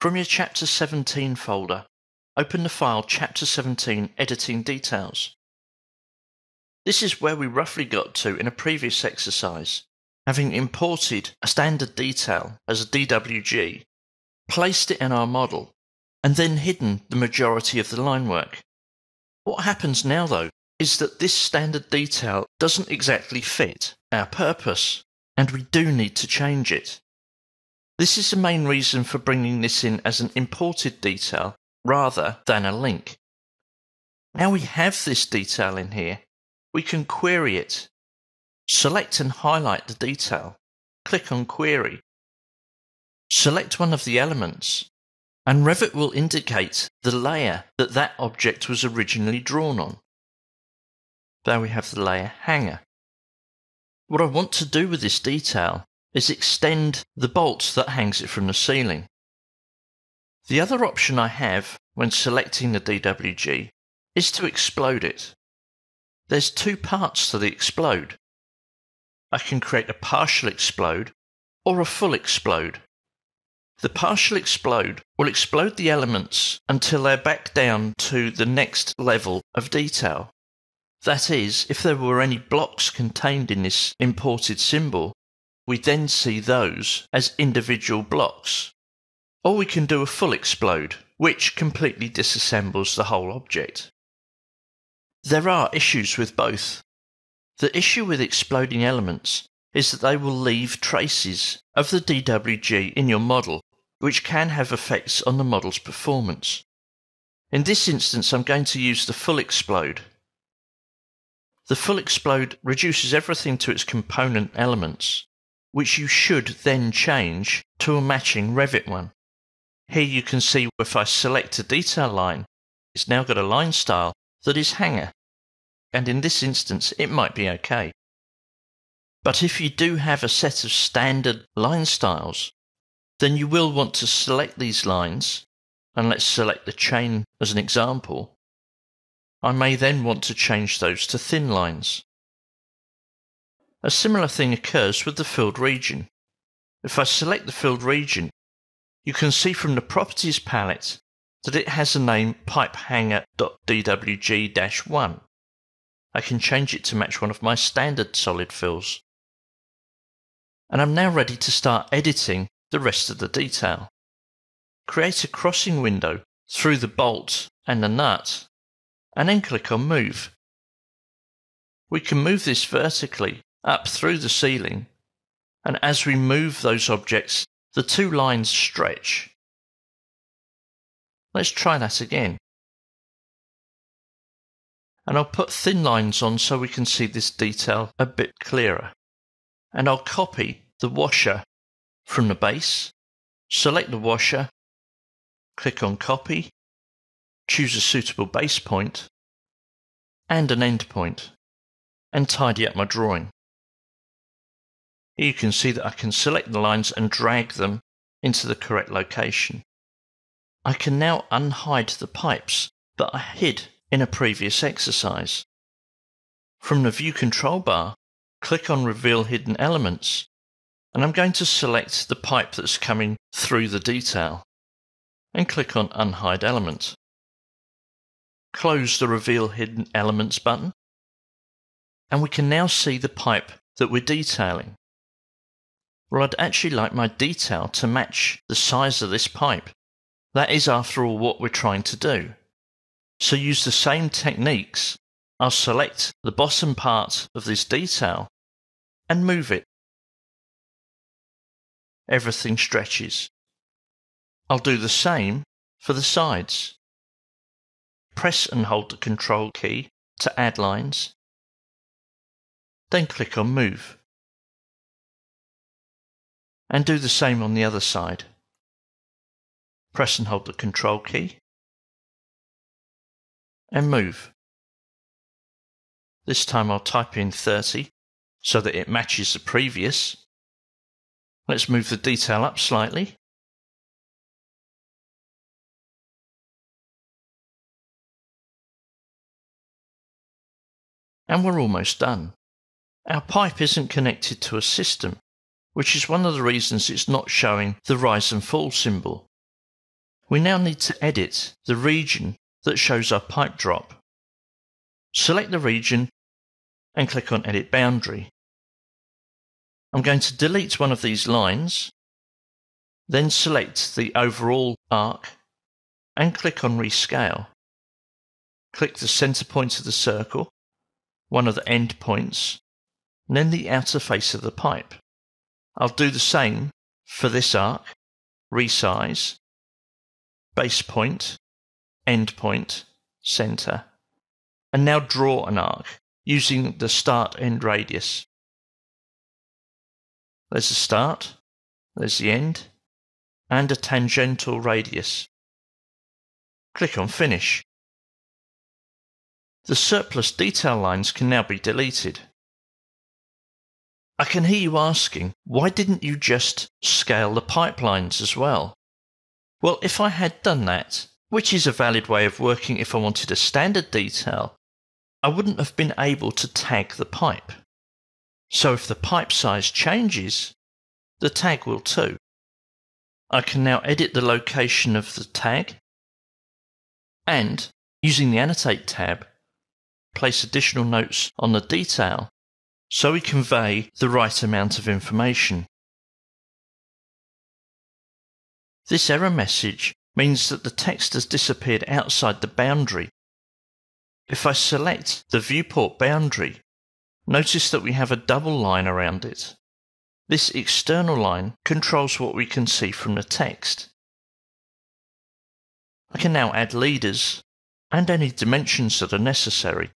From your Chapter 17 folder, open the file Chapter 17 Editing Details. This is where we roughly got to in a previous exercise, having imported a standard detail as a DWG, placed it in our model, and then hidden the majority of the line work. What happens now, though, is that this standard detail doesn't exactly fit our purpose, and we do need to change it. This is the main reason for bringing this in as an imported detail rather than a link. Now we have this detail in here, we can query it. Select and highlight the detail. Click on Query. Select one of the elements, and Revit will indicate the layer that that object was originally drawn on. There we have the layer hanger. What I want to do with this detail is extend the bolt that hangs it from the ceiling. The other option I have when selecting the DWG is to explode it. There's two parts to the explode. I can create a partial explode or a full explode. The partial explode will explode the elements until they're back down to the next level of detail. That is, if there were any blocks contained in this imported symbol, we then see those as individual blocks. Or we can do a full explode, which completely disassembles the whole object. There are issues with both. The issue with exploding elements is that they will leave traces of the DWG in your model, which can have effects on the model's performance. In this instance, I'm going to use the full explode. The full explode reduces everything to its component elements, which you should then change to a matching Revit one. Here you can see if I select a detail line, it's now got a line style that is hanger. And in this instance, it might be okay. But if you do have a set of standard line styles, then you will want to select these lines, and let's select the chain as an example. I may then want to change those to thin lines. A similar thing occurs with the filled region. If I select the filled region, you can see from the properties palette that it has a name pipehanger.dwg-1. I can change it to match one of my standard solid fills. And I'm now ready to start editing the rest of the detail. Create a crossing window through the bolt and the nut, and then click on Move. We can move this vertically up through the ceiling, and as we move those objects, the two lines stretch. Let's try that again. And I'll put thin lines on so we can see this detail a bit clearer. And I'll copy the washer from the base, select the washer, click on copy, choose a suitable base point and an end point, and tidy up my drawing. Here you can see that I can select the lines and drag them into the correct location. I can now unhide the pipes that I hid in a previous exercise. From the View control bar, click on Reveal Hidden Elements, and I'm going to select the pipe that's coming through the detail, and click on Unhide Element. Close the Reveal Hidden Elements button, and we can now see the pipe that we're detailing. Well, I'd actually like my detail to match the size of this pipe. That is, after all, what we're trying to do. So use the same techniques. I'll select the bottom part of this detail and move it. Everything stretches. I'll do the same for the sides. Press and hold the Control key to add lines. Then click on Move and do the same on the other side. Press and hold the control key and move. This time I'll type in 30 so that it matches the previous. Let's move the detail up slightly. And we're almost done. Our pipe isn't connected to a system, which is one of the reasons it's not showing the rise and fall symbol. we now need to edit the region that shows our pipe drop. Select the region and click on Edit Boundary. I'm going to delete one of these lines, then select the overall arc and click on Rescale. Click the center point of the circle, one of the end points, and then the outer face of the pipe. I'll do the same for this arc, resize, base point, end point, center, and now draw an arc using the start end radius. There's the start, there's the end, and a tangential radius. Click on Finish. The surplus detail lines can now be deleted. I can hear you asking, why didn't you just scale the pipelines as well? Well, if I had done that, which is a valid way of working if I wanted a standard detail, I wouldn't have been able to tag the pipe. So if the pipe size changes, the tag will too. I can now edit the location of the tag and, using the Annotate tab, place additional notes on the detail so we convey the right amount of information. This error message means that the text has disappeared outside the boundary. If I select the viewport boundary, notice that we have a double line around it. This external line controls what we can see from the text. I can now add leaders and any dimensions that are necessary.